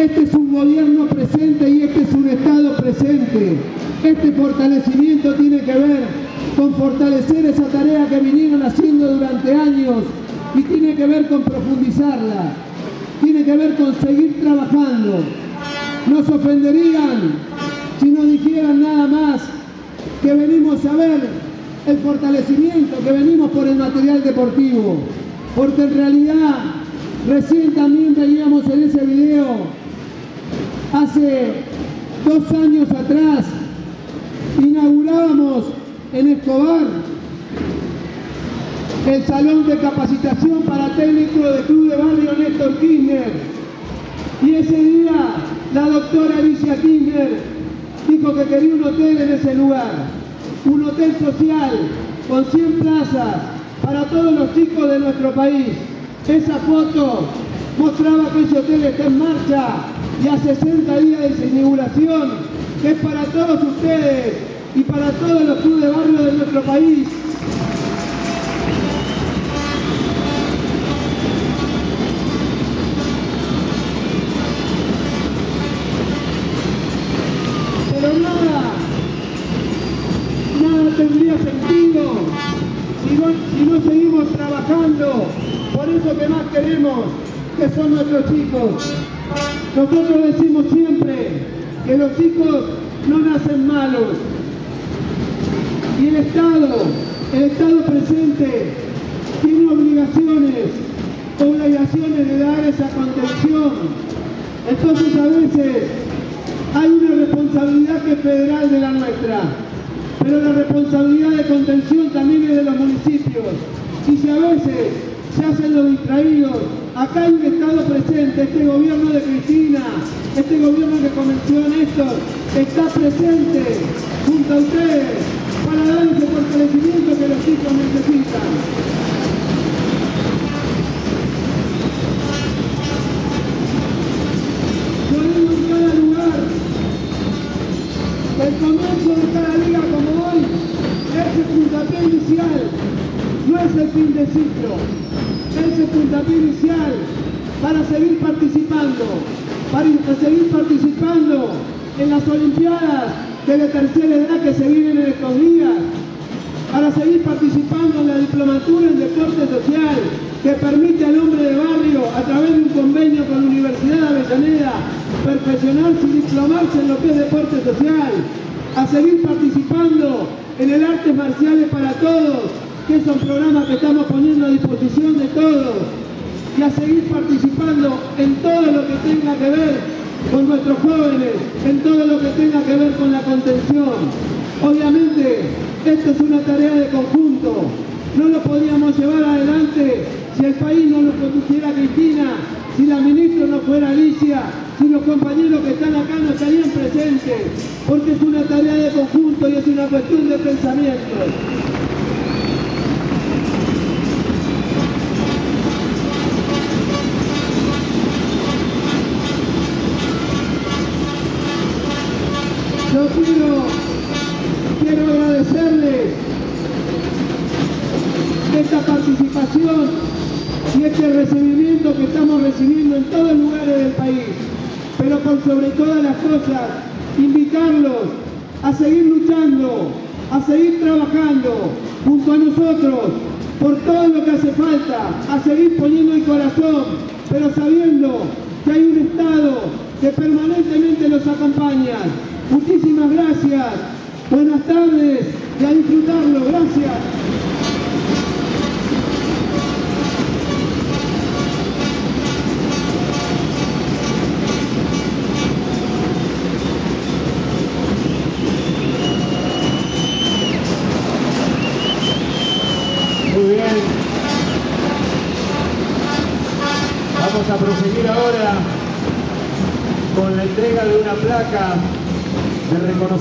Este es un gobierno presente y este es un Estado presente. Este fortalecimiento tiene que ver con fortalecer esa tarea que vinieron haciendo durante años y tiene que ver con profundizarla. Tiene que ver con seguir trabajando. Nos ofenderían si no dijeran nada más que venimos a ver el fortalecimiento, que venimos por el material deportivo. Porque en realidad, recién también veíamos en ese video, hace dos años atrás, inaugurábamos en Escobar el salón de capacitación para técnico del Club de Barrio Néstor Kirchner. Y ese día la doctora Alicia Kirchner dijo que quería un hotel en ese lugar, un hotel social con 100 plazas para todos los chicos de nuestro país. Esa foto mostraba que ese hotel está en marcha y a 60 días de su que es para todos ustedes y para todos los clubes de barrio de nuestro país. Pero nada, nada tendría sentido si no, si no seguimos trabajando por eso que más queremos, que son nuestros chicos. Nosotros decimos siempre que los chicos no nacen malos. Y el Estado, el Estado presente, tiene obligaciones, obligaciones de dar esa contención. Entonces a veces hay una responsabilidad que es federal de la nuestra, pero la responsabilidad de contención también es de los municipios. Y si a veces se hacen los distraídos, acá hay un Estado presente, este gobierno de Cristina, este gobierno que comenzó en esto, está presente junto a ustedes para dar ese fortalecimiento que los chicos necesitan. Yo digo en cada lugar, el comienzo de cada día como hoy es el puntapié inicial, no es el fin de ciclo, puntapié inicial para seguir participando, para seguir participando en las Olimpiadas de la tercera edad que se viven en estos días, para seguir participando en la diplomatura en deporte social que permite al hombre de barrio, a través de un convenio con la Universidad de Avellaneda, perfeccionarse y diplomarse en lo que es deporte social, a seguir participando en el Artes Marciales para Todos, que es un programa que estamos poniendo a disposición de todos, y a seguir participando en todo lo que tenga que ver con nuestros jóvenes, en todo lo que tenga que ver con la contención. Obviamente, esto es una tarea de conjunto. No lo podíamos llevar adelante si el país no lo conduciera Cristina, si la ministra no fuera Alicia, si los compañeros que están acá no estarían presentes, porque es una tarea de conjunto y es una cuestión de pensamiento. Este recibimiento que estamos recibiendo en todos los lugares del país, pero por sobre todas las cosas, invitarlos a seguir luchando, a seguir trabajando junto a nosotros por todo lo que hace falta, a seguir poniendo el corazón, pero sabiendo que hay un Estado que permanentemente los acompaña. Muchísimas gracias, buenas tardes y a disfrutarlo, gracias. Vamos a proseguir ahora con la entrega de una placa de reconocimiento.